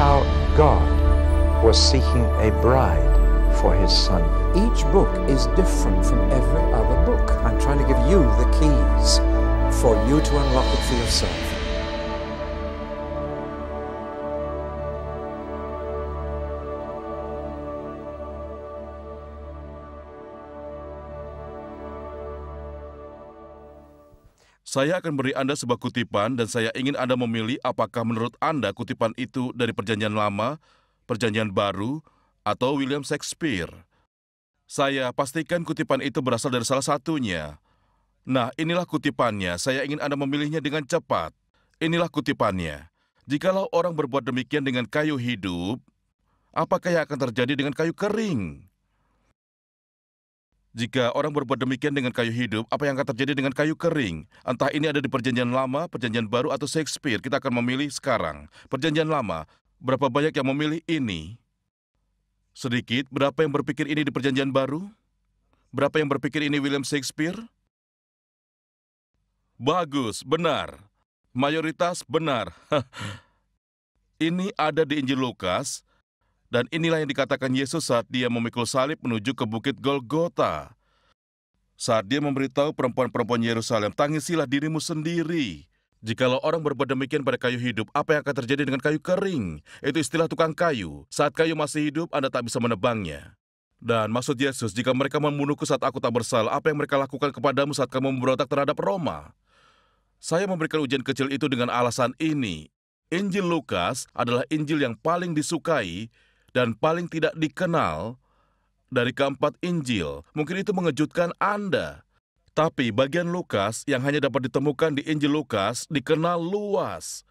how God was seeking a bride for his son. Each book is different from every other book. I'm trying to give you the keys for you to unlock it for yourself. Saya akan beri Anda sebuah kutipan dan saya ingin Anda memilih apakah menurut Anda kutipan itu dari Perjanjian Lama, Perjanjian Baru, atau William Shakespeare. Saya pastikan kutipan itu berasal dari salah satunya. Nah, inilah kutipannya. Saya ingin Anda memilihnya dengan cepat. Inilah kutipannya. Jikalau orang berbuat demikian dengan kayu hidup, apakah yang akan terjadi dengan kayu kering? Jika orang berbuat demikian dengan kayu hidup, apa yang akan terjadi dengan kayu kering? Entah ini ada di Perjanjian Lama, Perjanjian Baru, atau Shakespeare, kita akan memilih sekarang. Perjanjian Lama, berapa banyak yang memilih ini? Sedikit, berapa yang berpikir ini di Perjanjian Baru? Berapa yang berpikir ini William Shakespeare? Bagus, benar. Mayoritas benar. ini ada di Injil Lukas, dan inilah yang dikatakan Yesus saat dia memikul salib menuju ke bukit Golgota. Saat dia memberitahu perempuan-perempuan Yerusalem, tangisilah dirimu sendiri. Jikalau orang berbuat demikian pada kayu hidup, apa yang akan terjadi dengan kayu kering? Itu istilah tukang kayu. Saat kayu masih hidup, Anda tak bisa menebangnya. Dan maksud Yesus, jika mereka membunuhku saat aku tak bersalah, apa yang mereka lakukan kepadamu saat kamu memberontak terhadap Roma? Saya memberikan ujian kecil itu dengan alasan ini. Injil Lukas adalah Injil yang paling disukai dan paling tidak dikenal dari keempat Injil. Mungkin itu mengejutkan Anda. Tapi bagian Lukas yang hanya dapat ditemukan di Injil Lukas dikenal luas.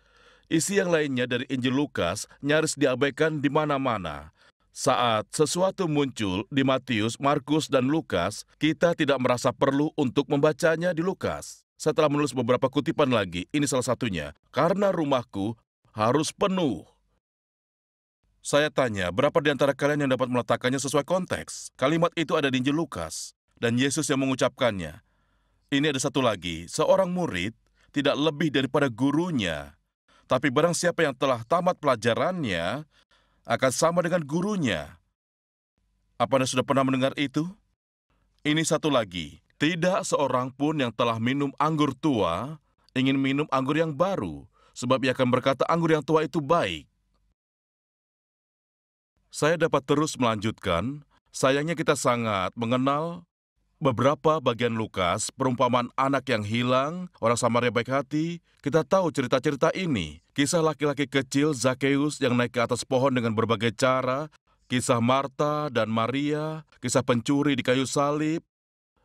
Isi yang lainnya dari Injil Lukas nyaris diabaikan di mana-mana. Saat sesuatu muncul di Matius, Markus, dan Lukas, kita tidak merasa perlu untuk membacanya di Lukas. Setelah menulis beberapa kutipan lagi, ini salah satunya. Karena rumahku harus penuh. Saya tanya, berapa di antara kalian yang dapat meletakkannya sesuai konteks? Kalimat itu ada di Injil Lukas, dan Yesus yang mengucapkannya. Ini ada satu lagi, seorang murid tidak lebih daripada gurunya. Tapi barang siapa yang telah tamat pelajarannya, akan sama dengan gurunya. Apa Anda sudah pernah mendengar itu? Ini satu lagi, tidak seorang pun yang telah minum anggur tua ingin minum anggur yang baru, sebab ia akan berkata anggur yang tua itu baik. Saya dapat terus melanjutkan, sayangnya kita sangat mengenal beberapa bagian Lukas, perumpamaan anak yang hilang, orang Samaria baik hati. Kita tahu cerita-cerita ini. Kisah laki-laki kecil Zakheus yang naik ke atas pohon dengan berbagai cara, kisah Marta dan Maria, kisah pencuri di kayu salib,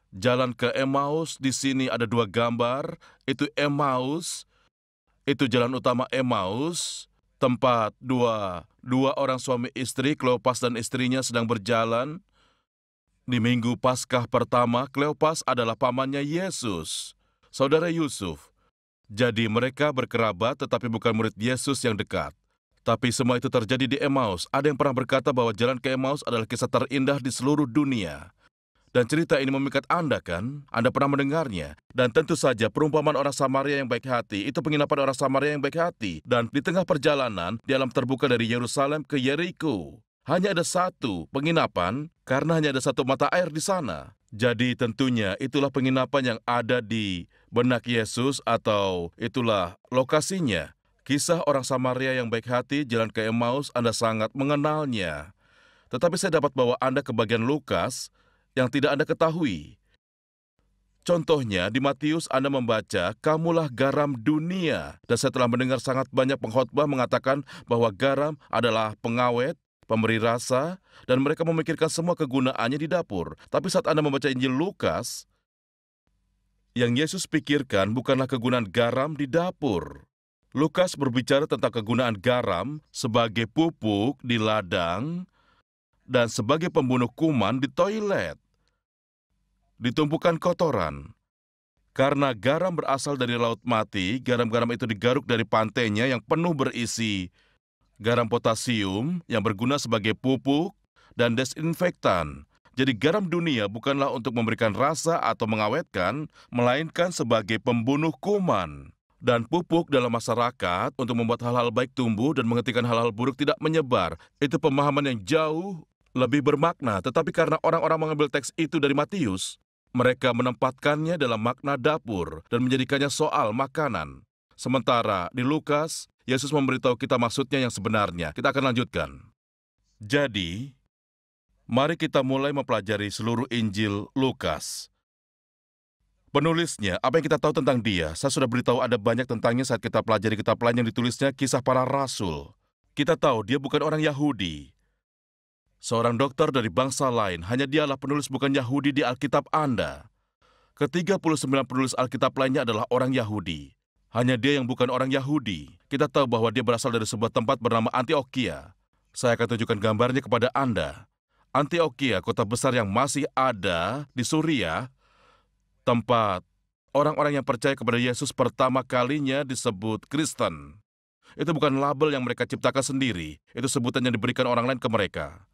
jalan ke Emmaus, di sini ada dua gambar, itu Emmaus, itu jalan utama Emmaus, tempat dua, dua orang suami istri, Kleopas dan istrinya sedang berjalan. Di minggu Paskah pertama, Kleopas adalah pamannya Yesus, saudara Yusuf. Jadi mereka berkerabat tetapi bukan murid Yesus yang dekat. Tapi semua itu terjadi di Emmaus. Ada yang pernah berkata bahwa jalan ke Emmaus adalah kisah terindah di seluruh dunia. Dan cerita ini memikat Anda kan? Anda pernah mendengarnya. Dan tentu saja perumpamaan orang Samaria yang baik hati itu penginapan orang Samaria yang baik hati. Dan di tengah perjalanan, di alam terbuka dari Yerusalem ke Yeriko. Hanya ada satu penginapan karena hanya ada satu mata air di sana. Jadi tentunya itulah penginapan yang ada di benak Yesus atau itulah lokasinya. Kisah orang Samaria yang baik hati jalan ke Emmaus Anda sangat mengenalnya. Tetapi saya dapat bawa Anda ke bagian Lukas yang tidak Anda ketahui. Contohnya, di Matius Anda membaca, kamulah garam dunia. Dan saya telah mendengar sangat banyak pengkhotbah mengatakan bahwa garam adalah pengawet, pemberi rasa, dan mereka memikirkan semua kegunaannya di dapur. Tapi saat Anda membaca Injil Lukas, yang Yesus pikirkan bukanlah kegunaan garam di dapur. Lukas berbicara tentang kegunaan garam sebagai pupuk di ladang dan sebagai pembunuh kuman di toilet ditumpukan kotoran. Karena garam berasal dari laut mati, garam-garam itu digaruk dari pantainya yang penuh berisi garam potasium yang berguna sebagai pupuk dan desinfektan. Jadi garam dunia bukanlah untuk memberikan rasa atau mengawetkan, melainkan sebagai pembunuh kuman. dan pupuk dalam masyarakat untuk membuat hal-hal baik tumbuh dan menghentikan hal-hal buruk tidak menyebar. Itu pemahaman yang jauh lebih bermakna, tetapi karena orang-orang mengambil teks itu dari Matius, mereka menempatkannya dalam makna dapur dan menjadikannya soal makanan. Sementara di Lukas, Yesus memberitahu kita maksudnya yang sebenarnya. Kita akan lanjutkan. Jadi, mari kita mulai mempelajari seluruh Injil Lukas. Penulisnya, apa yang kita tahu tentang dia? Saya sudah beritahu ada banyak tentangnya saat kita pelajari kitab lain yang ditulisnya kisah para rasul. Kita tahu dia bukan orang Yahudi. Seorang dokter dari bangsa lain, hanya dialah penulis bukan Yahudi di Alkitab Anda. Ke-39 penulis Alkitab lainnya adalah orang Yahudi. Hanya dia yang bukan orang Yahudi. Kita tahu bahwa dia berasal dari sebuah tempat bernama Antioquia. Saya akan tunjukkan gambarnya kepada Anda. Antioquia, kota besar yang masih ada di Suriah, tempat orang-orang yang percaya kepada Yesus pertama kalinya disebut Kristen. Itu bukan label yang mereka ciptakan sendiri, itu sebutan yang diberikan orang lain ke mereka.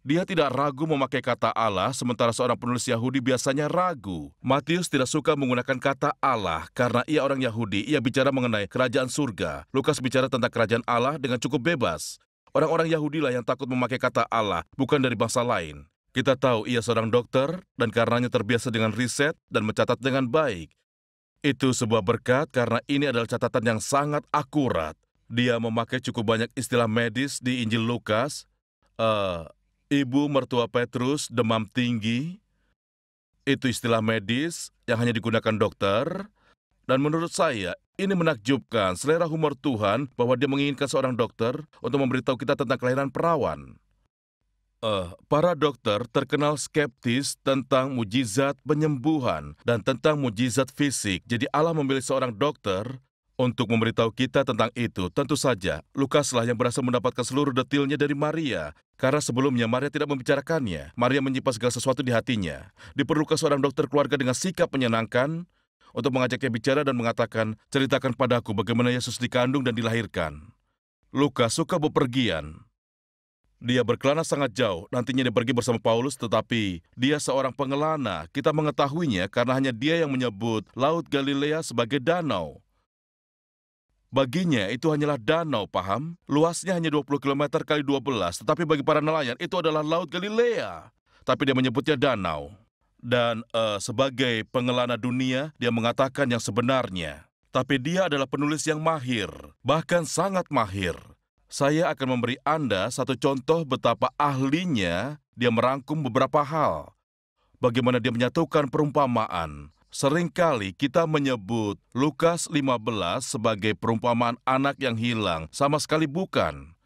Dia tidak ragu memakai kata Allah, sementara seorang penulis Yahudi biasanya ragu. Matius tidak suka menggunakan kata Allah karena ia orang Yahudi, ia bicara mengenai kerajaan surga. Lukas bicara tentang kerajaan Allah dengan cukup bebas. Orang-orang Yahudi lah yang takut memakai kata Allah, bukan dari bangsa lain. Kita tahu ia seorang dokter dan karenanya terbiasa dengan riset dan mencatat dengan baik. Itu sebuah berkat karena ini adalah catatan yang sangat akurat. Dia memakai cukup banyak istilah medis di Injil Lukas. Uh, ibu mertua Petrus demam tinggi. Itu istilah medis yang hanya digunakan dokter. Dan menurut saya, ini menakjubkan selera humor Tuhan bahwa dia menginginkan seorang dokter untuk memberitahu kita tentang kelahiran perawan. Uh, para dokter terkenal skeptis tentang mujizat penyembuhan dan tentang mujizat fisik. Jadi Allah memilih seorang dokter untuk memberitahu kita tentang itu. Tentu saja, Lukaslah yang berhasil mendapatkan seluruh detailnya dari Maria. Karena sebelumnya Maria tidak membicarakannya. Maria menyimpan segala sesuatu di hatinya. Diperlukan seorang dokter keluarga dengan sikap menyenangkan untuk mengajaknya bicara dan mengatakan, ceritakan padaku bagaimana Yesus dikandung dan dilahirkan. Lukas suka bepergian, dia berkelana sangat jauh, nantinya dia pergi bersama Paulus, tetapi dia seorang pengelana. Kita mengetahuinya karena hanya dia yang menyebut Laut Galilea sebagai danau. Baginya itu hanyalah danau, paham? Luasnya hanya 20 km kali 12, tetapi bagi para nelayan itu adalah Laut Galilea. Tapi dia menyebutnya danau. Dan uh, sebagai pengelana dunia, dia mengatakan yang sebenarnya. Tapi dia adalah penulis yang mahir, bahkan sangat mahir saya akan memberi Anda satu contoh betapa ahlinya dia merangkum beberapa hal. Bagaimana dia menyatukan perumpamaan. Seringkali kita menyebut Lukas 15 sebagai perumpamaan anak yang hilang, sama sekali bukan.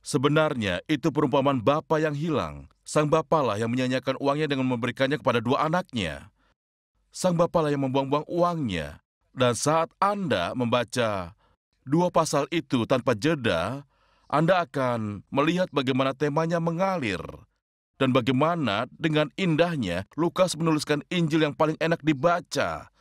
Sebenarnya itu perumpamaan bapa yang hilang. Sang bapa lah yang menyanyikan uangnya dengan memberikannya kepada dua anaknya. Sang bapa lah yang membuang-buang uangnya. Dan saat Anda membaca dua pasal itu tanpa jeda, anda akan melihat bagaimana temanya mengalir dan bagaimana dengan indahnya Lukas menuliskan Injil yang paling enak dibaca.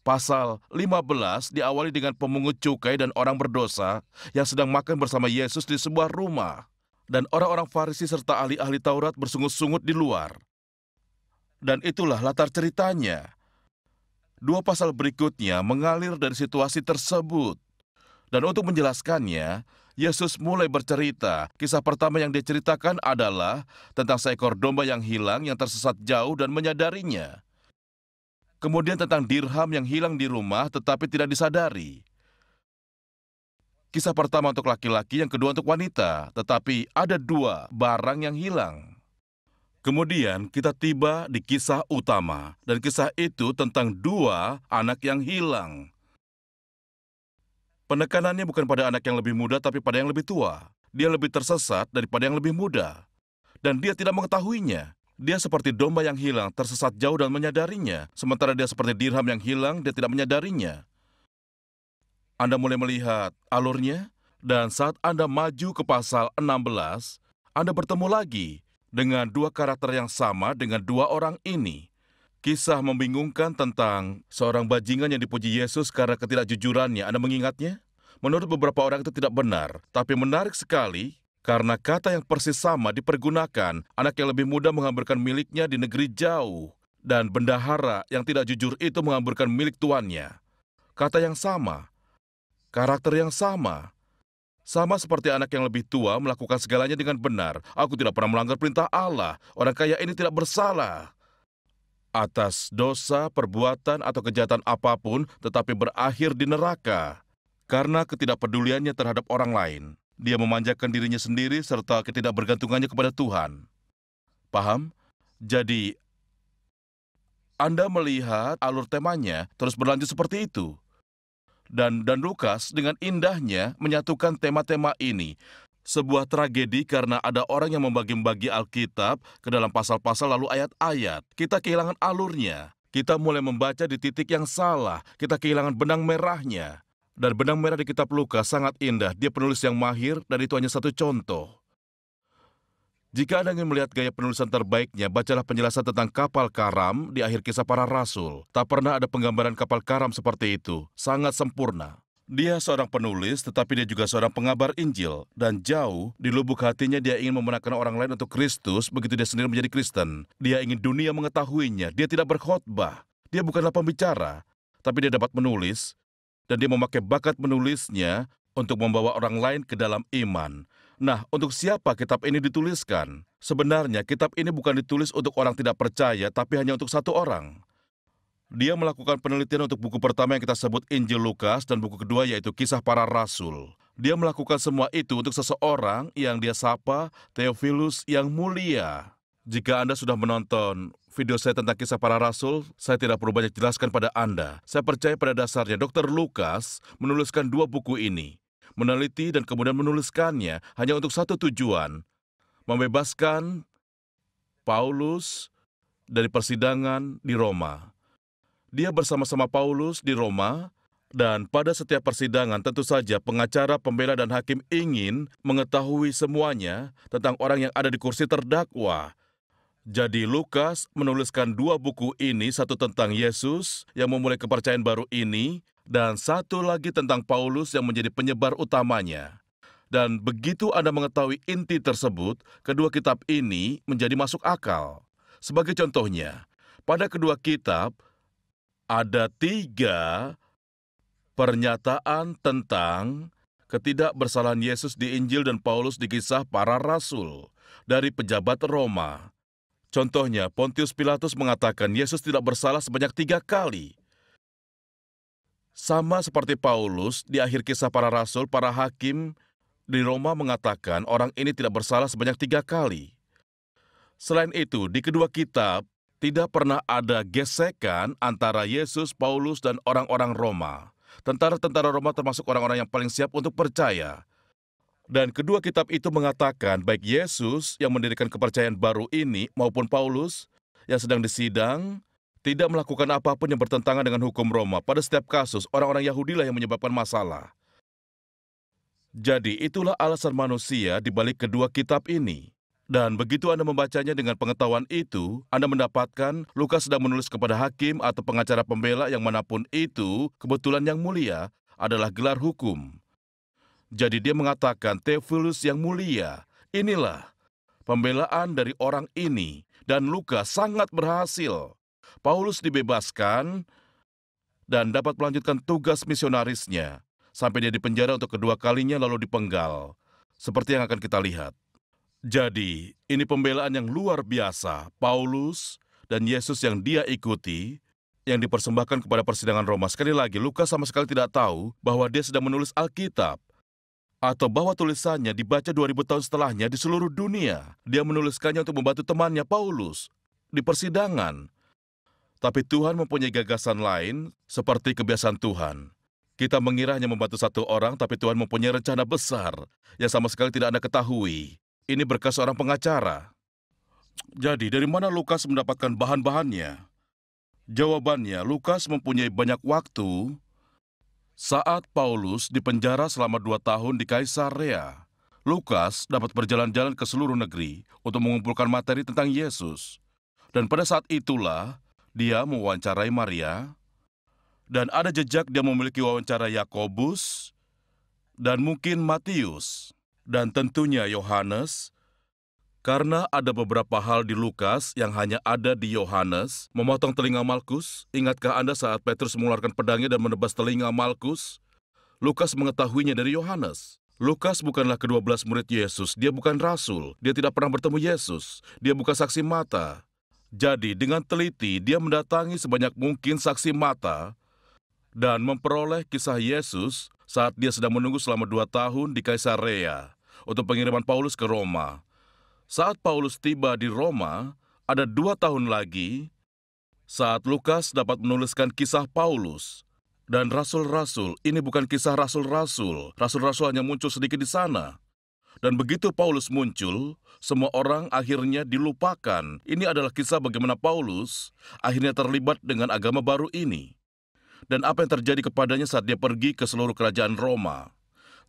Pasal 15 diawali dengan pemungut cukai dan orang berdosa yang sedang makan bersama Yesus di sebuah rumah. Dan orang-orang Farisi serta ahli-ahli Taurat bersungut-sungut di luar. Dan itulah latar ceritanya. Dua pasal berikutnya mengalir dari situasi tersebut. Dan untuk menjelaskannya, Yesus mulai bercerita. Kisah pertama yang dia ceritakan adalah tentang seekor domba yang hilang yang tersesat jauh dan menyadarinya. Kemudian tentang dirham yang hilang di rumah tetapi tidak disadari. Kisah pertama untuk laki-laki, yang kedua untuk wanita, tetapi ada dua barang yang hilang. Kemudian kita tiba di kisah utama, dan kisah itu tentang dua anak yang hilang. Penekanannya bukan pada anak yang lebih muda, tapi pada yang lebih tua. Dia lebih tersesat daripada yang lebih muda. Dan dia tidak mengetahuinya. Dia seperti domba yang hilang, tersesat jauh dan menyadarinya. Sementara dia seperti dirham yang hilang, dia tidak menyadarinya. Anda mulai melihat alurnya, dan saat Anda maju ke pasal 16, Anda bertemu lagi dengan dua karakter yang sama dengan dua orang ini kisah membingungkan tentang seorang bajingan yang dipuji Yesus karena ketidakjujurannya. Anda mengingatnya? Menurut beberapa orang itu tidak benar, tapi menarik sekali karena kata yang persis sama dipergunakan. Anak yang lebih muda menghamburkan miliknya di negeri jauh, dan bendahara yang tidak jujur itu menghamburkan milik tuannya. kata yang sama, karakter yang sama. Sama seperti anak yang lebih tua melakukan segalanya dengan benar. Aku tidak pernah melanggar perintah Allah. Orang kaya ini tidak bersalah. Atas dosa, perbuatan, atau kejahatan apa pun, tetapi berakhir di neraka. Karena ketidakpeduliannya terhadap orang lain. Dia memanjakan dirinya sendiri serta ketidakbergantungannya kepada Tuhan. Paham? Jadi, Anda melihat alur temanya terus berlanjut seperti itu. Dan dan Lukas dengan indahnya menyatukan tema-tema ini. Sebuah tragedi karena ada orang yang membagi-bagi Alkitab ke dalam pasal-pasal lalu ayat-ayat. Kita kehilangan alurnya. Kita mulai membaca di titik yang salah. Kita kehilangan benang merahnya. Dan benang merah di kitab Lukas sangat indah. Dia penulis yang mahir dan itu hanya satu contoh. Jika Anda ingin melihat gaya penulisan terbaiknya, bacalah penjelasan tentang kapal karam di akhir kisah para rasul. Tak pernah ada penggambaran kapal karam seperti itu. Sangat sempurna. Dia seorang penulis, tetapi dia juga seorang pengabar Injil. Dan jauh di lubuk hatinya dia ingin memenangkan orang lain untuk Kristus, begitu dia sendiri menjadi Kristen. Dia ingin dunia mengetahuinya. Dia tidak berkhotbah. Dia bukanlah pembicara, tapi dia dapat menulis. Dan dia memakai bakat menulisnya untuk membawa orang lain ke dalam iman. Nah, untuk siapa kitab ini dituliskan? Sebenarnya kitab ini bukan ditulis untuk orang tidak percaya, tapi hanya untuk satu orang. Dia melakukan penelitian untuk buku pertama yang kita sebut Injil Lukas dan buku kedua yaitu Kisah Para Rasul. Dia melakukan semua itu untuk seseorang yang dia sapa Theophilus yang mulia. Jika Anda sudah menonton video saya tentang kisah para rasul, saya tidak perlu banyak jelaskan pada Anda. Saya percaya pada dasarnya Dr. Lukas menuliskan dua buku ini meneliti dan kemudian menuliskannya hanya untuk satu tujuan, membebaskan Paulus dari persidangan di Roma. Dia bersama-sama Paulus di Roma, dan pada setiap persidangan tentu saja pengacara, pembela, dan hakim ingin mengetahui semuanya tentang orang yang ada di kursi terdakwa. Jadi Lukas menuliskan dua buku ini, satu tentang Yesus yang memulai kepercayaan baru ini, dan satu lagi tentang Paulus yang menjadi penyebar utamanya. Dan begitu Anda mengetahui inti tersebut, kedua kitab ini menjadi masuk akal. Sebagai contohnya, pada kedua kitab ada tiga pernyataan tentang ketidakbersalahan Yesus di Injil dan Paulus di kisah para rasul dari pejabat Roma. Contohnya, Pontius Pilatus mengatakan Yesus tidak bersalah sebanyak tiga kali. Sama seperti Paulus, di akhir kisah para rasul, para hakim di Roma mengatakan orang ini tidak bersalah sebanyak tiga kali. Selain itu, di kedua kitab, tidak pernah ada gesekan antara Yesus, Paulus, dan orang-orang Roma. Tentara-tentara Roma termasuk orang-orang yang paling siap untuk percaya. Dan kedua kitab itu mengatakan baik Yesus yang mendirikan kepercayaan baru ini maupun Paulus yang sedang disidang tidak melakukan apa pun yang bertentangan dengan hukum Roma. Pada setiap kasus, orang-orang Yahudi lah yang menyebabkan masalah. Jadi itulah alasan manusia di balik kedua kitab ini. Dan begitu Anda membacanya dengan pengetahuan itu, Anda mendapatkan Lukas sedang menulis kepada hakim atau pengacara pembela yang mana pun itu, kebetulan yang mulia, adalah gelar hukum. Jadi dia mengatakan, Theophilus yang mulia, inilah pembelaan dari orang ini, dan Lukas sangat berhasil. Paulus dibebaskan dan dapat melanjutkan tugas misionarisnya sampai dia dipenjara untuk kedua kalinya lalu dipenggal, seperti yang akan kita lihat. Jadi, ini pembelaan yang luar biasa. Paulus dan Yesus yang dia ikuti, yang dipersembahkan kepada persidangan Roma. Sekali lagi, Lukas sama sekali tidak tahu bahwa dia sedang menulis Alkitab atau bahwa tulisannya dibaca 2000 tahun setelahnya di seluruh dunia. Dia menuliskannya untuk membantu temannya Paulus di persidangan. Tapi Tuhan mempunyai gagasan lain seperti kebiasaan Tuhan. Kita mengira hanya membantu satu orang, tapi Tuhan mempunyai rencana besar yang sama sekali tidak Anda ketahui. Ini berkas seorang pengacara. Jadi, dari mana Lukas mendapatkan bahan-bahannya? Jawabannya, Lukas mempunyai banyak waktu saat Paulus dipenjara selama dua tahun di Kaisarea. Lukas dapat berjalan-jalan ke seluruh negeri untuk mengumpulkan materi tentang Yesus. Dan pada saat itulah, dia mewawancarai Maria, dan ada jejak dia memiliki wawancara Yakobus dan mungkin Matius, dan tentunya Yohanes, Karena ada beberapa hal di Lukas yang hanya ada di Yohanes, memotong telinga Malkus, ingatkah Anda saat Petrus mengeluarkan pedangnya dan menebas telinga Malkus? Lukas mengetahuinya dari Yohanes. Lukas bukanlah kedua belas murid Yesus, dia bukan rasul, dia tidak pernah bertemu Yesus, dia bukan saksi mata. Jadi dengan teliti dia mendatangi sebanyak mungkin saksi mata dan memperoleh kisah Yesus saat dia sedang menunggu selama dua tahun di Kaisarea untuk pengiriman Paulus ke Roma. Saat Paulus tiba di Roma, ada dua tahun lagi, saat Lukas dapat menuliskan kisah Paulus. Dan rasul-rasul, ini bukan kisah rasul-rasul. Rasul-rasul hanya muncul sedikit di sana. Dan begitu Paulus muncul, semua orang akhirnya dilupakan. Ini adalah kisah bagaimana Paulus akhirnya terlibat dengan agama baru ini. Dan apa yang terjadi kepadanya saat dia pergi ke seluruh kerajaan Roma.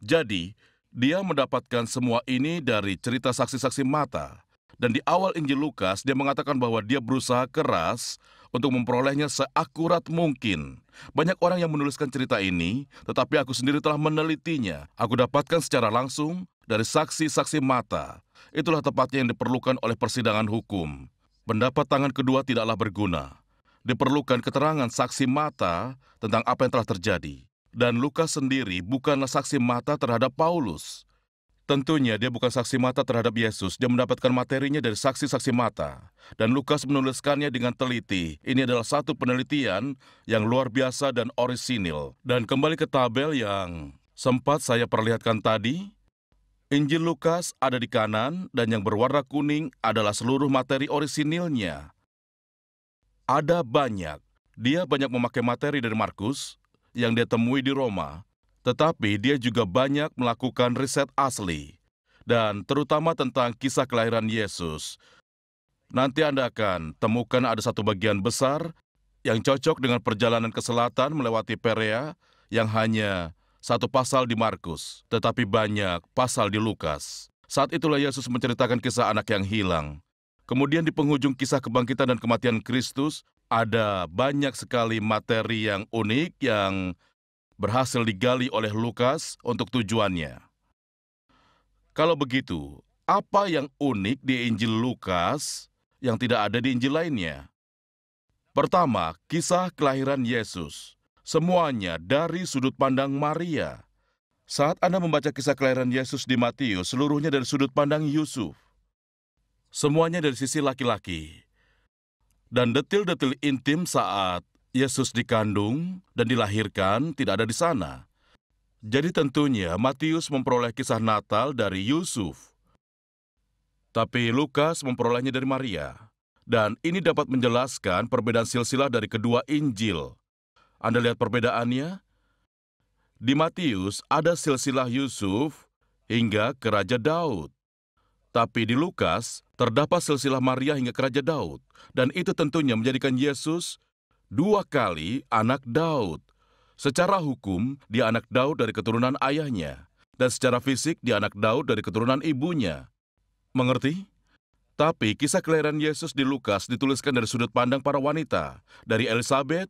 Jadi, dia mendapatkan semua ini dari cerita saksi-saksi mata. Dan di awal Injil Lukas, dia mengatakan bahwa dia berusaha keras untuk memperolehnya seakurat mungkin. Banyak orang yang menuliskan cerita ini, tetapi aku sendiri telah menelitinya. Aku dapatkan secara langsung dari saksi-saksi mata. Itulah tepatnya yang diperlukan oleh persidangan hukum. Pendapat tangan kedua tidaklah berguna. Diperlukan keterangan saksi mata tentang apa yang telah terjadi. Dan Lukas sendiri bukanlah saksi mata terhadap Paulus. Tentunya dia bukan saksi mata terhadap Yesus, dia mendapatkan materinya dari saksi-saksi mata. Dan Lukas menuliskannya dengan teliti. Ini adalah satu penelitian yang luar biasa dan orisinil. Dan kembali ke tabel yang sempat saya perlihatkan tadi, Injil Lukas ada di kanan dan yang berwarna kuning adalah seluruh materi orisinilnya. Ada banyak. Dia banyak memakai materi dari Markus, yang dia temui di Roma, tetapi dia juga banyak melakukan riset asli, dan terutama tentang kisah kelahiran Yesus. Nanti Anda akan temukan ada satu bagian besar yang cocok dengan perjalanan ke selatan melewati Perea yang hanya satu pasal di Markus, tetapi banyak pasal di Lukas. Saat itulah Yesus menceritakan kisah anak yang hilang. Kemudian di penghujung kisah kebangkitan dan kematian Kristus, ada banyak sekali materi yang unik yang berhasil digali oleh Lukas untuk tujuannya. Kalau begitu, apa yang unik di Injil Lukas yang tidak ada di Injil lainnya? Pertama, kisah kelahiran Yesus. Semuanya dari sudut pandang Maria. Saat Anda membaca kisah kelahiran Yesus di Matius, seluruhnya dari sudut pandang Yusuf. Semuanya dari sisi laki-laki dan detil-detil intim saat Yesus dikandung dan dilahirkan tidak ada di sana. Jadi tentunya Matius memperoleh kisah Natal dari Yusuf. Tapi Lukas memperolehnya dari Maria. Dan ini dapat menjelaskan perbedaan silsilah dari kedua Injil. Anda lihat perbedaannya? Di Matius ada silsilah Yusuf hingga ke Raja Daud. Tapi di Lukas, terdapat silsilah Maria hingga ke Raja Daud. Dan itu tentunya menjadikan Yesus dua kali anak Daud. Secara hukum, dia anak Daud dari keturunan ayahnya. Dan secara fisik, dia anak Daud dari keturunan ibunya. Mengerti? Tapi kisah kelahiran Yesus di Lukas dituliskan dari sudut pandang para wanita, dari Elizabeth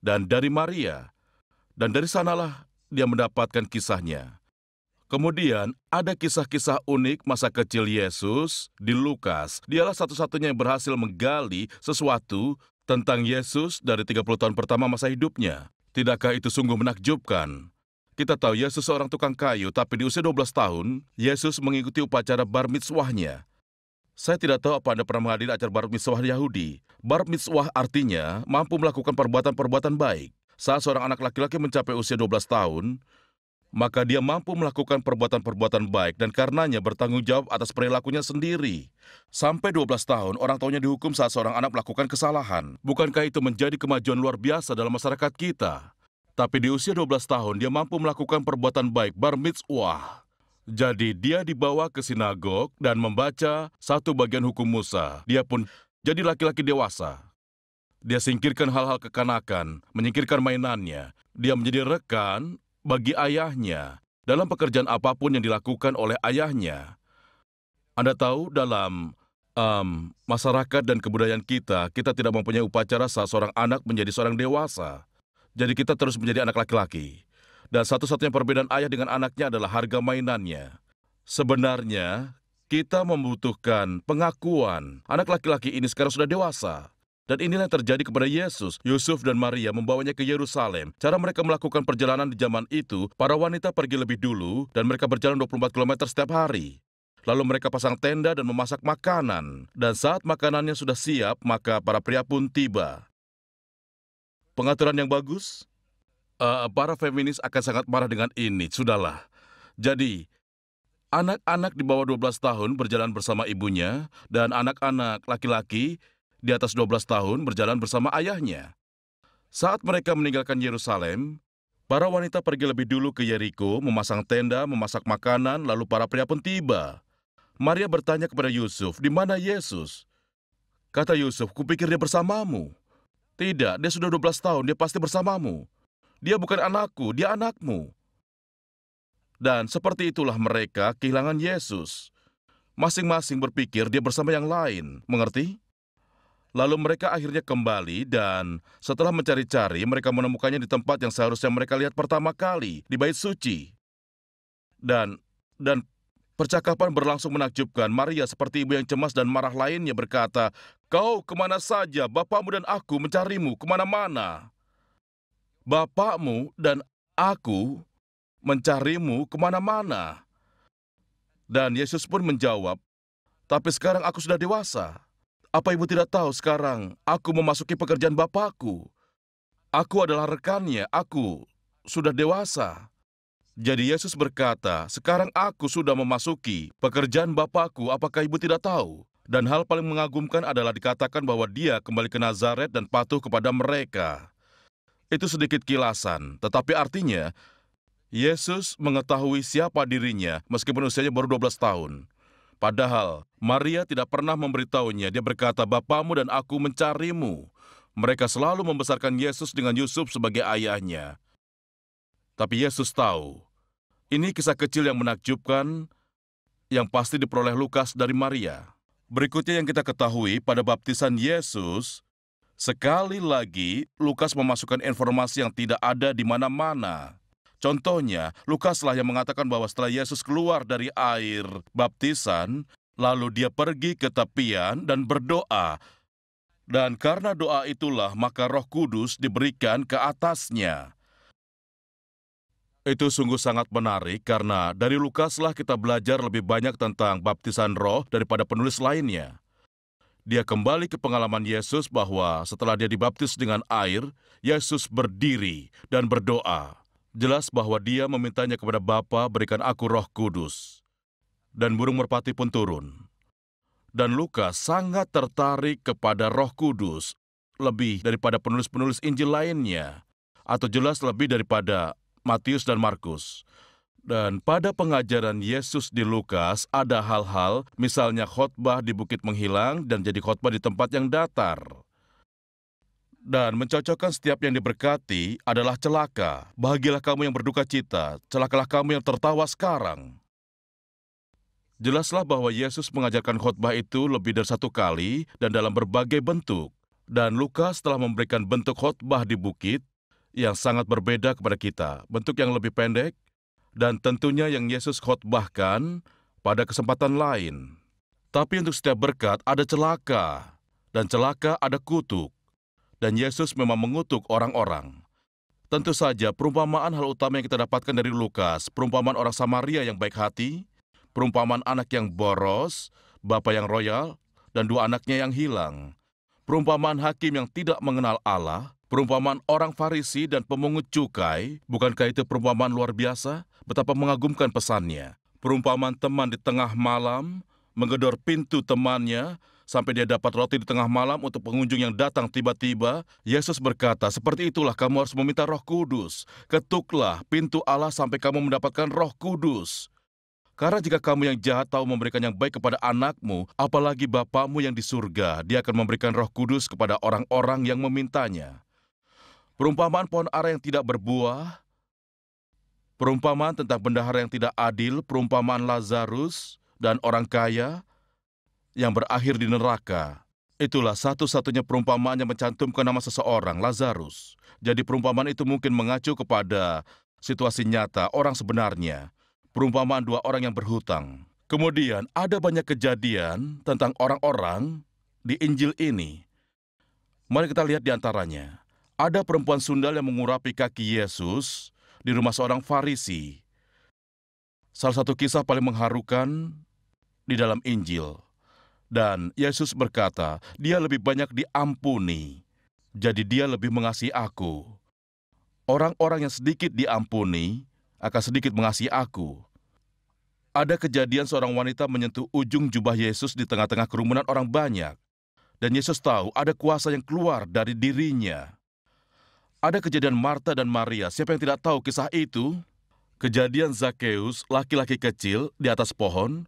dan dari Maria. Dan dari sanalah dia mendapatkan kisahnya. Kemudian ada kisah-kisah unik masa kecil Yesus di Lukas. Dialah satu-satunya yang berhasil menggali sesuatu tentang Yesus dari 30 tahun pertama masa hidupnya. Tidakkah itu sungguh menakjubkan? Kita tahu Yesus seorang tukang kayu, tapi di usia 12 tahun, Yesus mengikuti upacara bar mitzwahnya. Saya tidak tahu apa Anda pernah menghadiri acara bar mitzwah Yahudi. Bar mitzwah artinya mampu melakukan perbuatan-perbuatan baik. Saat seorang anak laki-laki mencapai usia 12 tahun, maka dia mampu melakukan perbuatan-perbuatan baik dan karenanya bertanggung jawab atas perilakunya sendiri. Sampai 12 tahun, orang tuanya dihukum saat seorang anak melakukan kesalahan. Bukankah itu menjadi kemajuan luar biasa dalam masyarakat kita? Tapi di usia 12 tahun, dia mampu melakukan perbuatan baik bar mitzvah. Jadi dia dibawa ke sinagog dan membaca satu bagian hukum Musa. Dia pun jadi laki-laki dewasa. Dia singkirkan hal-hal kekanakan, menyingkirkan mainannya. Dia menjadi rekan bagi ayahnya dalam pekerjaan apa pun yang dilakukan oleh ayahnya. Anda tahu dalam um, masyarakat dan kebudayaan kita, kita tidak mempunyai upacara saat seorang anak menjadi seorang dewasa. Jadi kita terus menjadi anak laki-laki. Dan satu-satunya perbedaan ayah dengan anaknya adalah harga mainannya. Sebenarnya, kita membutuhkan pengakuan. Anak laki-laki ini sekarang sudah dewasa. Dan inilah yang terjadi kepada Yesus. Yusuf dan Maria membawanya ke Yerusalem. Cara mereka melakukan perjalanan di zaman itu, para wanita pergi lebih dulu dan mereka berjalan 24 km setiap hari. Lalu mereka pasang tenda dan memasak makanan. Dan saat makanannya sudah siap, maka para pria pun tiba. Pengaturan yang bagus? Uh, para feminis akan sangat marah dengan ini, sudahlah. Jadi, anak-anak di bawah 12 tahun berjalan bersama ibunya, dan anak-anak laki-laki di atas 12 tahun berjalan bersama ayahnya. Saat mereka meninggalkan Yerusalem, para wanita pergi lebih dulu ke Yeriko, memasang tenda, memasak makanan, lalu para pria pun tiba. Maria bertanya kepada Yusuf, di mana Yesus? Kata Yusuf, kupikir dia bersamamu. Tidak, dia sudah 12 tahun, dia pasti bersamamu. Dia bukan anakku, dia anakmu. Dan seperti itulah mereka kehilangan Yesus. Masing-masing berpikir dia bersama yang lain, mengerti? Lalu mereka akhirnya kembali dan setelah mencari-cari mereka menemukannya di tempat yang seharusnya mereka lihat pertama kali, di bait suci. Dan dan percakapan berlangsung menakjubkan. Maria seperti ibu yang cemas dan marah lainnya berkata, Kau ke mana saja, bapakmu dan aku mencarimu ke mana-mana. Bapakmu dan aku mencarimu ke mana-mana. Dan Yesus pun menjawab, Tapi sekarang aku sudah dewasa apa ibu tidak tahu sekarang aku memasuki pekerjaan bapakku? Aku adalah rekannya, aku sudah dewasa. Jadi Yesus berkata, sekarang aku sudah memasuki pekerjaan bapakku, apakah ibu tidak tahu? Dan hal paling mengagumkan adalah dikatakan bahwa dia kembali ke Nazaret dan patuh kepada mereka. Itu sedikit kilasan, tetapi artinya Yesus mengetahui siapa dirinya meskipun usianya baru 12 tahun. Padahal Maria tidak pernah memberitahunya. Dia berkata, Bapamu dan aku mencarimu. Mereka selalu membesarkan Yesus dengan Yusuf sebagai ayahnya. Tapi Yesus tahu, ini kisah kecil yang menakjubkan yang pasti diperoleh Lukas dari Maria. Berikutnya yang kita ketahui pada baptisan Yesus, sekali lagi Lukas memasukkan informasi yang tidak ada di mana-mana. Contohnya, Lukaslah yang mengatakan bahwa setelah Yesus keluar dari air baptisan, lalu dia pergi ke tepian dan berdoa. Dan karena doa itulah maka roh kudus diberikan ke atasnya. Itu sungguh sangat menarik karena dari Lukaslah kita belajar lebih banyak tentang baptisan roh daripada penulis lainnya. Dia kembali ke pengalaman Yesus bahwa setelah dia dibaptis dengan air, Yesus berdiri dan berdoa. Jelas bahwa dia memintanya kepada Bapa berikan aku roh kudus. Dan burung merpati pun turun. Dan Lukas sangat tertarik kepada roh kudus lebih daripada penulis-penulis Injil lainnya. Atau jelas lebih daripada Matius dan Markus. Dan pada pengajaran Yesus di Lukas ada hal-hal misalnya khotbah di bukit menghilang dan jadi khotbah di tempat yang datar dan mencocokkan setiap yang diberkati adalah celaka. Bahagialah kamu yang berduka cita, celakalah kamu yang tertawa sekarang. Jelaslah bahwa Yesus mengajarkan khotbah itu lebih dari satu kali dan dalam berbagai bentuk. Dan Lukas telah memberikan bentuk khotbah di bukit yang sangat berbeda kepada kita. Bentuk yang lebih pendek dan tentunya yang Yesus khotbahkan pada kesempatan lain. Tapi untuk setiap berkat ada celaka, dan celaka ada kutuk dan Yesus memang mengutuk orang-orang. Tentu saja, perumpamaan hal utama yang kita dapatkan dari Lukas, perumpamaan orang Samaria yang baik hati, perumpamaan anak yang boros, bapak yang royal, dan dua anaknya yang hilang, perumpamaan hakim yang tidak mengenal Allah, perumpamaan orang Farisi dan pemungut cukai, bukankah itu perumpamaan luar biasa? Betapa mengagumkan pesannya. Perumpamaan teman di tengah malam, menggedor pintu temannya, sampai dia dapat roti di tengah malam untuk pengunjung yang datang tiba-tiba, Yesus berkata, seperti itulah kamu harus meminta roh kudus. Ketuklah pintu Allah sampai kamu mendapatkan roh kudus. Karena jika kamu yang jahat tahu memberikan yang baik kepada anakmu, apalagi Bapamu yang di surga, dia akan memberikan roh kudus kepada orang-orang yang memintanya. Perumpamaan pohon ara yang tidak berbuah, perumpamaan tentang bendahara yang tidak adil, perumpamaan Lazarus dan orang kaya, yang berakhir di neraka. Itulah satu-satunya perumpamaan yang mencantumkan nama seseorang, Lazarus. Jadi perumpamaan itu mungkin mengacu kepada situasi nyata orang sebenarnya. Perumpamaan dua orang yang berhutang. Kemudian ada banyak kejadian tentang orang-orang di Injil ini. Mari kita lihat di antaranya. Ada perempuan sundal yang mengurapi kaki Yesus di rumah seorang Farisi. Salah satu kisah paling mengharukan di dalam Injil. Dan Yesus berkata, dia lebih banyak diampuni, jadi dia lebih mengasihi aku. Orang-orang yang sedikit diampuni akan sedikit mengasihi aku. Ada kejadian seorang wanita menyentuh ujung jubah Yesus di tengah-tengah kerumunan orang banyak. Dan Yesus tahu ada kuasa yang keluar dari dirinya. Ada kejadian Marta dan Maria, siapa yang tidak tahu kisah itu? Kejadian Zakheus, laki-laki kecil di atas pohon,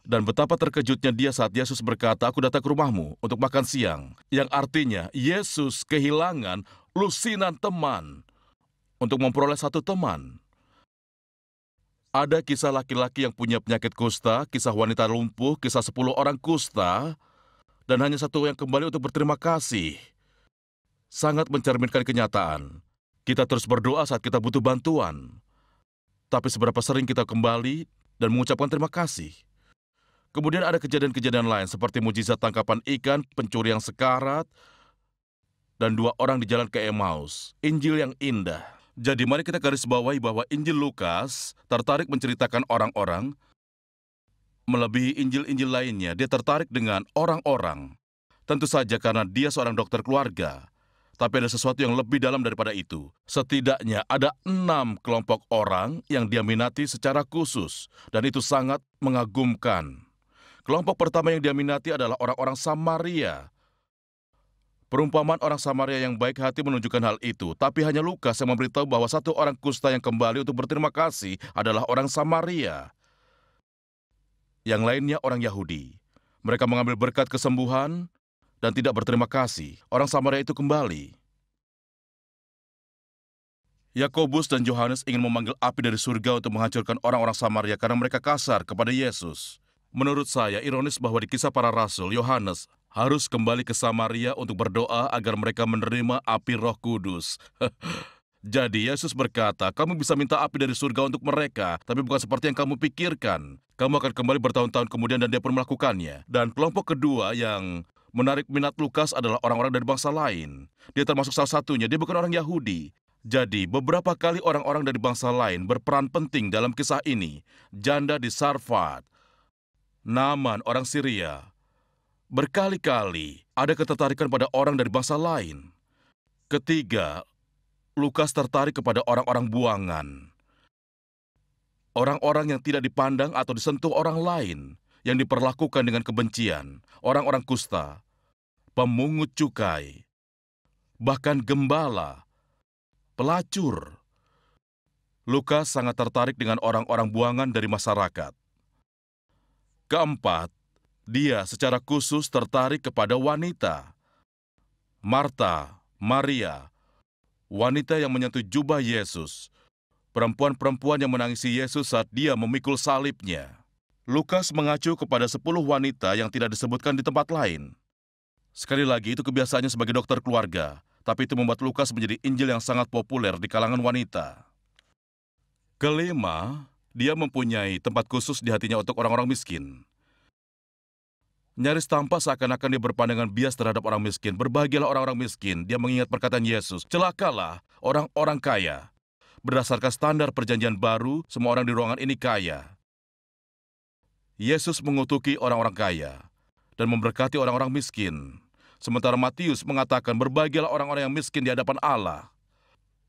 dan betapa terkejutnya dia saat Yesus berkata, aku datang ke rumahmu untuk makan siang. Yang artinya, Yesus kehilangan lusinan teman untuk memperoleh satu teman. Ada kisah laki-laki yang punya penyakit kusta, kisah wanita lumpuh, kisah sepuluh orang kusta, dan hanya satu yang kembali untuk berterima kasih. Sangat mencerminkan kenyataan. Kita terus berdoa saat kita butuh bantuan. Tapi seberapa sering kita kembali dan mengucapkan terima kasih. Kemudian ada kejadian-kejadian lain seperti mujizat tangkapan ikan, pencurian sekarat, dan dua orang di jalan ke Emmaus. Injil yang indah. Jadi mari kita garis bawahi bahwa Injil Lukas tertarik menceritakan orang-orang melebihi Injil-Injil lainnya. Dia tertarik dengan orang-orang. Tentu saja karena dia seorang dokter keluarga. Tapi ada sesuatu yang lebih dalam daripada itu. Setidaknya ada enam kelompok orang yang dia minati secara khusus. Dan itu sangat mengagumkan. Kelompok pertama yang dia minati adalah orang-orang Samaria Perumpamaan orang Samaria yang baik hati menunjukkan hal itu, tapi hanya Lukas yang memberitahu bahwa satu orang kusta yang kembali untuk berterima kasih adalah orang Samaria. Yang lainnya orang Yahudi. Mereka mengambil berkat kesembuhan dan tidak berterima kasih. Orang Samaria itu kembali. Yakobus dan Yohanes ingin memanggil api dari surga untuk menghancurkan orang-orang Samaria karena mereka kasar kepada Yesus. Menurut saya, ironis bahwa di kisah para rasul, Yohanes harus kembali ke Samaria untuk berdoa agar mereka menerima api Roh Kudus. Jadi Yesus berkata, kamu bisa minta api dari surga untuk mereka, tapi bukan seperti yang kamu pikirkan. Kamu akan kembali bertahun-tahun kemudian dan dia pun melakukannya. Dan kelompok kedua yang menarik minat Lukas adalah orang-orang dari bangsa lain. Dia termasuk salah satunya, dia bukan orang Yahudi. Jadi, beberapa kali orang-orang dari bangsa lain berperan penting dalam kisah ini. Janda di Sarfat, Naman orang Syria, Berkali-kali ada ketertarikan pada orang dari bangsa lain. Ketiga, Lukas tertarik kepada orang-orang buangan. Orang-orang yang tidak dipandang atau disentuh orang lain, yang diperlakukan dengan kebencian, orang-orang kusta, pemungut cukai, bahkan gembala, pelacur. Lukas sangat tertarik dengan orang-orang buangan dari masyarakat. Keempat, dia secara khusus tertarik kepada wanita. Marta, Maria, wanita yang menyentuh jubah Yesus, perempuan-perempuan yang menangisi Yesus saat dia memikul salibnya. Lukas mengacu kepada sepuluh wanita yang tidak disebutkan di tempat lain. Sekali lagi, itu kebiasaannya sebagai dokter keluarga, tapi itu membuat Lukas menjadi Injil yang sangat populer di kalangan wanita. Kelima, dia mempunyai tempat khusus di hatinya untuk orang-orang miskin. Nyaris tanpa seakan-akan dia berpandangan bias terhadap orang miskin. Berbahagialah orang-orang miskin. Dia mengingat perkataan Yesus. Celakalah orang-orang kaya. Berdasarkan standar perjanjian baru, semua orang di ruangan ini kaya. Yesus mengutuki orang-orang kaya dan memberkati orang-orang miskin. Sementara Matius mengatakan berbahagialah orang-orang yang miskin di hadapan Allah.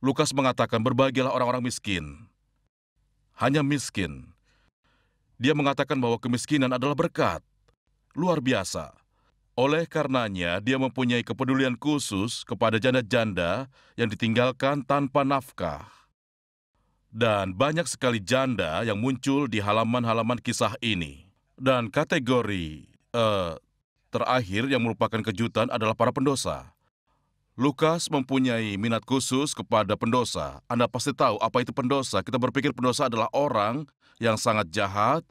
Lukas mengatakan berbahagialah orang-orang miskin. Hanya miskin. Dia mengatakan bahwa kemiskinan adalah berkat luar biasa. Oleh karenanya, dia mempunyai kepedulian khusus kepada janda-janda yang ditinggalkan tanpa nafkah. Dan banyak sekali janda yang muncul di halaman-halaman kisah ini. Dan kategori uh, terakhir yang merupakan kejutan adalah para pendosa. Lukas mempunyai minat khusus kepada pendosa. Anda pasti tahu apa itu pendosa. Kita berpikir pendosa adalah orang yang sangat jahat,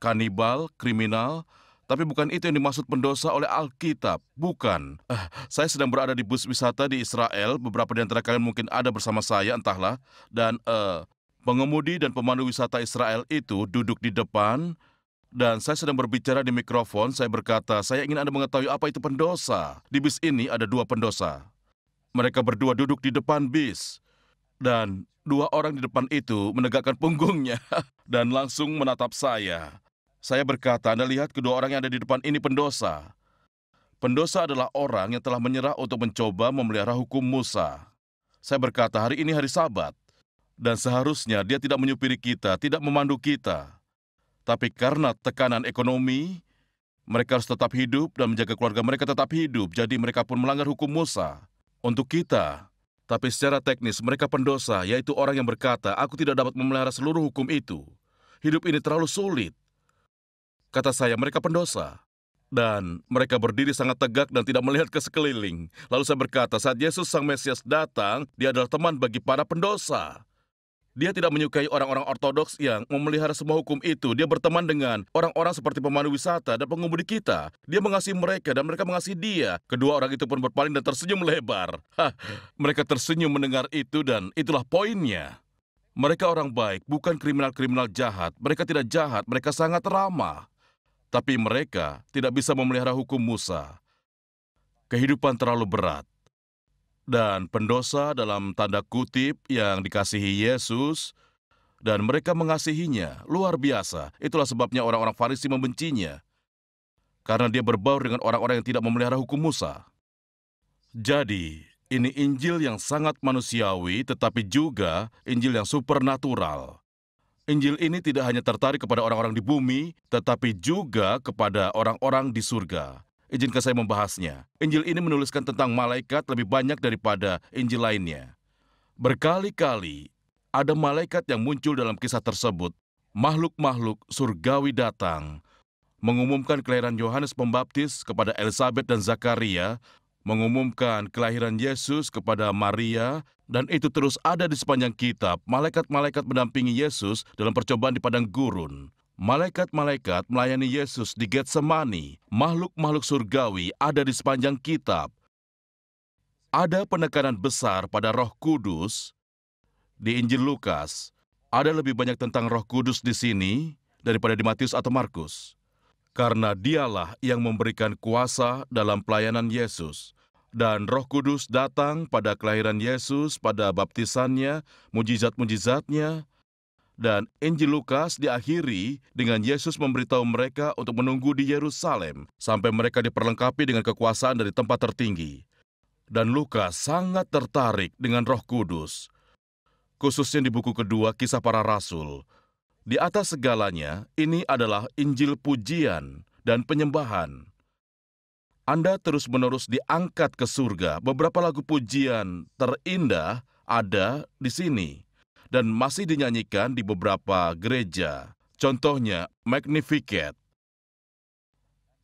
kanibal, kriminal, tapi bukan itu yang dimaksud pendosa oleh Alkitab. Bukan. Uh, saya sedang berada di bus wisata di Israel. Beberapa di antara kalian mungkin ada bersama saya, entahlah. Dan uh, pengemudi dan pemandu wisata Israel itu duduk di depan Dan saya sedang berbicara di mikrofon, saya berkata, saya ingin Anda mengetahui apa itu pendosa. Di bis ini ada dua pendosa. Mereka berdua duduk di depan bis. Dan dua orang di depan itu menegakkan punggungnya dan langsung menatap saya. Saya berkata, Anda lihat kedua orang yang ada di depan ini pendosa. Pendosa adalah orang yang telah menyerah untuk mencoba memelihara hukum Musa. Saya berkata, hari ini hari sabat. Dan seharusnya dia tidak menyupiri kita, tidak memandu kita. Tapi karena tekanan ekonomi, mereka harus tetap hidup dan menjaga keluarga mereka tetap hidup, jadi mereka pun melanggar hukum Musa. Untuk kita, tapi secara teknis mereka pendosa, yaitu orang yang berkata, aku tidak dapat memelihara seluruh hukum itu. Hidup ini terlalu sulit. Kata saya, mereka pendosa. Dan mereka berdiri sangat tegak dan tidak melihat ke sekeliling. Lalu saya berkata, saat Yesus Sang Mesias datang, dia adalah teman bagi para pendosa. Dia tidak menyukai orang-orang ortodoks yang memelihara semua hukum itu. Dia berteman dengan orang-orang seperti pemandu wisata dan pengemudi kita. Dia mengasihi mereka dan mereka mengasihi dia. Kedua orang itu pun berpaling dan tersenyum lebar. Hah, mereka tersenyum mendengar itu dan itulah poinnya. Mereka orang baik, bukan kriminal-kriminal jahat. Mereka tidak jahat, mereka sangat ramah. Tapi mereka tidak bisa memelihara hukum Musa. Kehidupan terlalu berat dan pendosa dalam tanda kutip yang dikasihi Yesus, dan mereka mengasihinya luar biasa. Itulah sebabnya orang-orang Farisi membencinya, karena dia berbaur dengan orang-orang yang tidak memelihara hukum Musa. Jadi, ini Injil yang sangat manusiawi, tetapi juga Injil yang supernatural. Injil ini tidak hanya tertarik kepada orang-orang di bumi, tetapi juga kepada orang-orang di surga. Izinkan saya membahasnya. Injil ini menuliskan tentang malaikat lebih banyak daripada Injil lainnya. Berkali-kali ada malaikat yang muncul dalam kisah tersebut. Makhluk-makhluk surgawi datang, mengumumkan kelahiran Yohanes Pembaptis kepada Elizabeth dan Zakaria, mengumumkan kelahiran Yesus kepada Maria, dan itu terus ada di sepanjang kitab. Malaikat-malaikat mendampingi Yesus dalam percobaan di padang gurun. Malaikat-malaikat melayani Yesus di Getsemani. Makhluk-makhluk surgawi ada di sepanjang kitab. Ada penekanan besar pada Roh Kudus di Injil Lukas. Ada lebih banyak tentang Roh Kudus di sini daripada di Matius atau Markus. Karena dialah yang memberikan kuasa dalam pelayanan Yesus. Dan Roh Kudus datang pada kelahiran Yesus, pada baptisannya, mujizat-mujizatnya, dan Injil Lukas diakhiri dengan Yesus memberitahu mereka untuk menunggu di Yerusalem sampai mereka diperlengkapi dengan kekuasaan dari tempat tertinggi. Dan Lukas sangat tertarik dengan Roh Kudus, khususnya di buku kedua Kisah Para Rasul. Di atas segalanya, ini adalah Injil pujian dan penyembahan. Anda terus-menerus diangkat ke surga. Beberapa lagu pujian terindah ada di sini dan masih dinyanyikan di beberapa gereja. Contohnya Magnificat.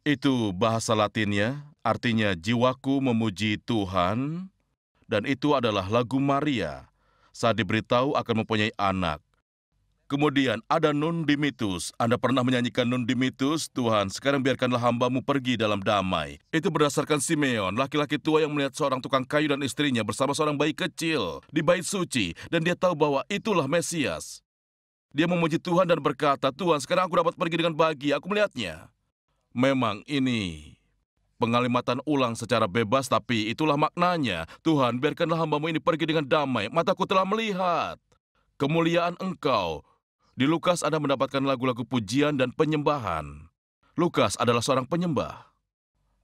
Itu bahasa Latinnya, artinya jiwaku memuji Tuhan, dan itu adalah lagu Maria saat diberitahu akan mempunyai anak. Kemudian ada Nun Dimitus. Anda pernah menyanyikan Nun Dimitus? Tuhan, sekarang biarkanlah hambamu pergi dalam damai. Itu berdasarkan Simeon, laki-laki tua yang melihat seorang tukang kayu dan istrinya bersama seorang bayi kecil di bait suci. Dan dia tahu bahwa itulah Mesias. Dia memuji Tuhan dan berkata, Tuhan, sekarang aku dapat pergi dengan bahagia, aku melihatnya. Memang ini pengalimatan ulang secara bebas, tapi itulah maknanya. Tuhan, biarkanlah hambamu ini pergi dengan damai. Mataku telah melihat kemuliaan engkau, di Lukas Anda mendapatkan lagu-lagu pujian dan penyembahan. Lukas adalah seorang penyembah.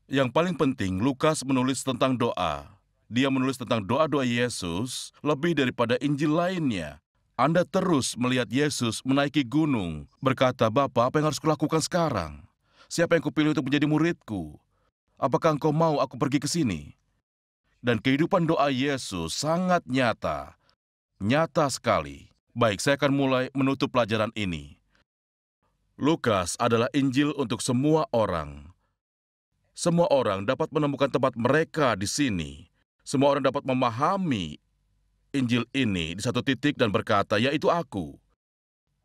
Yang paling penting, Lukas menulis tentang doa. Dia menulis tentang doa-doa Yesus lebih daripada Injil lainnya. Anda terus melihat Yesus menaiki gunung, berkata, Bapa, apa yang harus kulakukan sekarang? Siapa yang kupilih untuk menjadi muridku? Apakah engkau mau aku pergi ke sini? Dan kehidupan doa Yesus sangat nyata. Nyata sekali. Baik, saya akan mulai menutup pelajaran ini. Lukas adalah Injil untuk semua orang. Semua orang dapat menemukan tempat mereka di sini. Semua orang dapat memahami Injil ini di satu titik dan berkata, yaitu aku.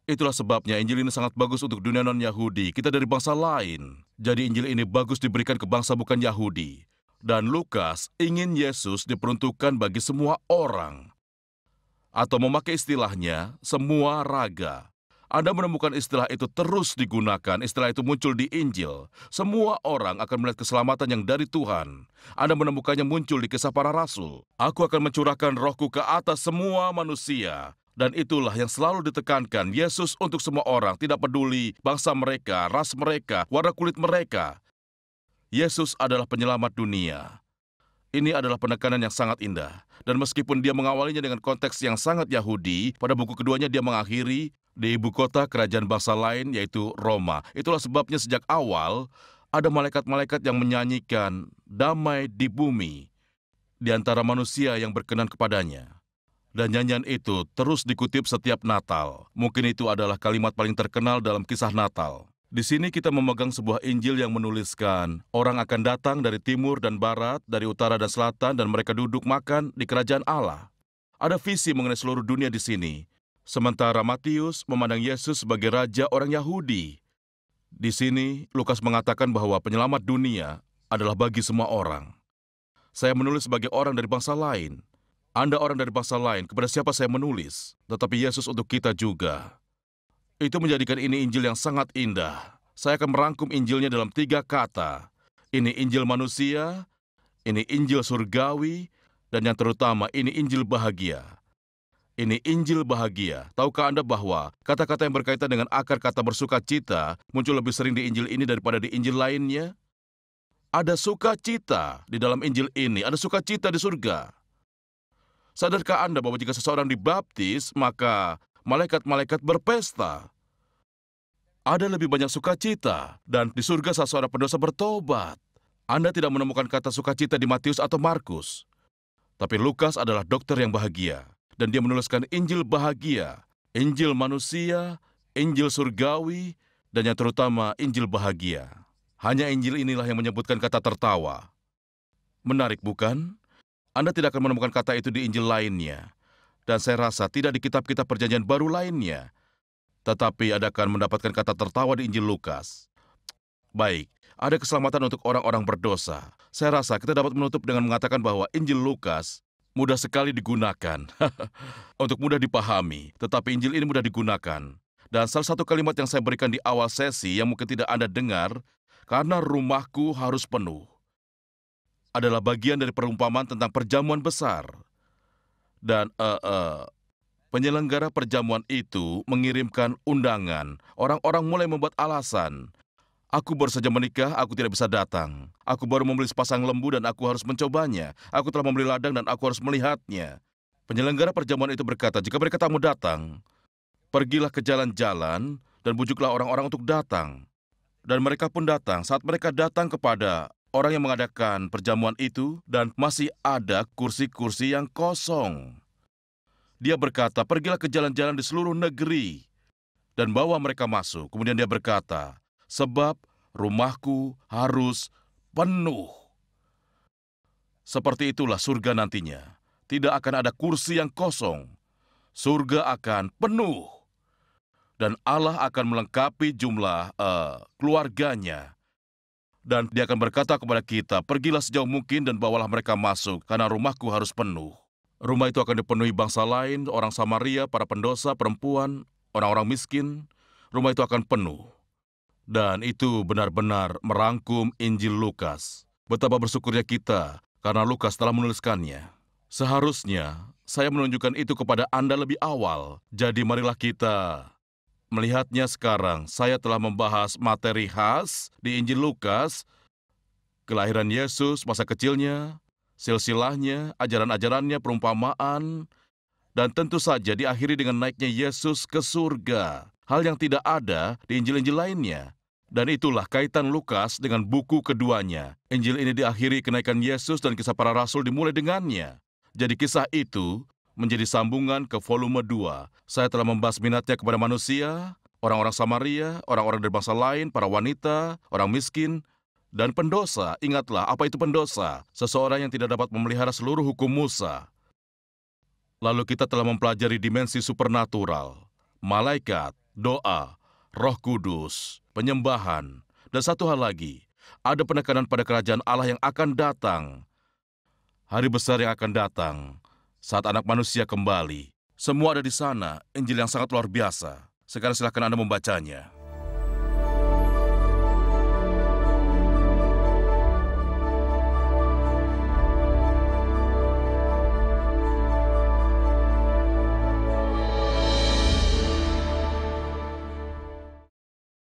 Itulah sebabnya Injil ini sangat bagus untuk dunia non-Yahudi. Kita dari bangsa lain. Jadi Injil ini bagus diberikan ke bangsa bukan Yahudi. Dan Lukas ingin Yesus diperuntukkan bagi semua orang atau memakai istilahnya semua raga. Anda menemukan istilah itu terus digunakan, istilah itu muncul di Injil. Semua orang akan melihat keselamatan yang dari Tuhan. Anda menemukannya muncul di kisah para rasul. Aku akan mencurahkan rohku ke atas semua manusia. Dan itulah yang selalu ditekankan Yesus untuk semua orang, tidak peduli bangsa mereka, ras mereka, warna kulit mereka. Yesus adalah penyelamat dunia. Ini adalah penekanan yang sangat indah. Dan meskipun dia mengawalinya dengan konteks yang sangat Yahudi, pada buku keduanya dia mengakhiri di ibu kota kerajaan bangsa lain yaitu Roma. Itulah sebabnya sejak awal ada malaikat-malaikat yang menyanyikan damai di bumi di antara manusia yang berkenan kepadanya. Dan nyanyian itu terus dikutip setiap Natal. Mungkin itu adalah kalimat paling terkenal dalam kisah Natal. Di sini kita memegang sebuah Injil yang menuliskan, orang akan datang dari timur dan barat, dari utara dan selatan, dan mereka duduk makan di kerajaan Allah. Ada visi mengenai seluruh dunia di sini. Sementara Matius memandang Yesus sebagai raja orang Yahudi. Di sini, Lukas mengatakan bahwa penyelamat dunia adalah bagi semua orang. Saya menulis sebagai orang dari bangsa lain. Anda orang dari bangsa lain, kepada siapa saya menulis? Tetapi Yesus untuk kita juga. Itu menjadikan ini Injil yang sangat indah. Saya akan merangkum Injilnya dalam tiga kata. Ini Injil manusia, ini Injil surgawi, dan yang terutama ini Injil bahagia. Ini Injil bahagia. Tahukah Anda bahwa kata-kata yang berkaitan dengan akar kata bersuka cita muncul lebih sering di Injil ini daripada di Injil lainnya? Ada sukacita di dalam Injil ini, ada sukacita di surga. Sadarkah Anda bahwa jika seseorang dibaptis, maka malaikat-malaikat berpesta. Ada lebih banyak sukacita, dan di surga saat seorang pendosa bertobat. Anda tidak menemukan kata sukacita di Matius atau Markus. Tapi Lukas adalah dokter yang bahagia, dan dia menuliskan Injil bahagia, Injil manusia, Injil surgawi, dan yang terutama Injil bahagia. Hanya Injil inilah yang menyebutkan kata tertawa. Menarik bukan? Anda tidak akan menemukan kata itu di Injil lainnya. Dan saya rasa tidak di kitab-kitab perjanjian baru lainnya. Tetapi Anda akan mendapatkan kata tertawa di Injil Lukas. Baik, ada keselamatan untuk orang-orang berdosa. Saya rasa kita dapat menutup dengan mengatakan bahwa Injil Lukas mudah sekali digunakan. untuk mudah dipahami, tetapi Injil ini mudah digunakan. Dan salah satu kalimat yang saya berikan di awal sesi yang mungkin tidak Anda dengar, karena rumahku harus penuh, adalah bagian dari perumpamaan tentang perjamuan besar. Dan uh, penyelenggara perjamuan itu mengirimkan undangan. Orang-orang mulai membuat alasan. Aku baru saja menikah, aku tidak bisa datang. Aku baru membeli sepasang lembu dan aku harus mencobanya. Aku telah membeli ladang dan aku harus melihatnya. Penyelenggara perjamuan itu berkata, jika mereka tak mau datang, pergilah ke jalan-jalan dan bujuklah orang-orang untuk datang. Dan mereka pun datang. Saat mereka datang kepada orang yang mengadakan perjamuan itu dan masih ada kursi-kursi yang kosong. Dia berkata, pergilah ke jalan-jalan di seluruh negeri dan bawa mereka masuk. Kemudian dia berkata, sebab rumahku harus penuh. Seperti itulah surga nantinya. Tidak akan ada kursi yang kosong. Surga akan penuh. Dan Allah akan melengkapi jumlah uh, keluarganya dan dia akan berkata kepada kita, pergilah sejauh mungkin dan bawalah mereka masuk, karena rumahku harus penuh. Rumah itu akan dipenuhi bangsa lain, orang Samaria, para pendosa, perempuan, orang-orang miskin. Rumah itu akan penuh. Dan itu benar-benar merangkum Injil Lukas. Betapa bersyukurnya kita, karena Lukas telah menuliskannya. Seharusnya saya menunjukkan itu kepada Anda lebih awal. Jadi marilah kita Melihatnya sekarang, saya telah membahas materi khas di Injil Lukas, kelahiran Yesus, masa kecilnya, silsilahnya, ajaran-ajarannya, perumpamaan, dan tentu saja diakhiri dengan naiknya Yesus ke surga. Hal yang tidak ada di Injil-Injil lainnya. Dan itulah kaitan Lukas dengan buku keduanya. Injil ini diakhiri kenaikan Yesus dan kisah para rasul dimulai dengannya. Jadi kisah itu menjadi sambungan ke volume 2. Saya telah membahas minatnya kepada manusia, orang-orang Samaria, orang-orang dari bangsa lain, para wanita, orang miskin, dan pendosa. Ingatlah, apa itu pendosa? Seseorang yang tidak dapat memelihara seluruh hukum Musa. Lalu kita telah mempelajari dimensi supernatural, malaikat, doa, roh kudus, penyembahan, dan satu hal lagi, ada penekanan pada kerajaan Allah yang akan datang. Hari besar yang akan datang, saat anak manusia kembali. Semua ada di sana, Injil yang sangat luar biasa. Sekarang silakan Anda membacanya.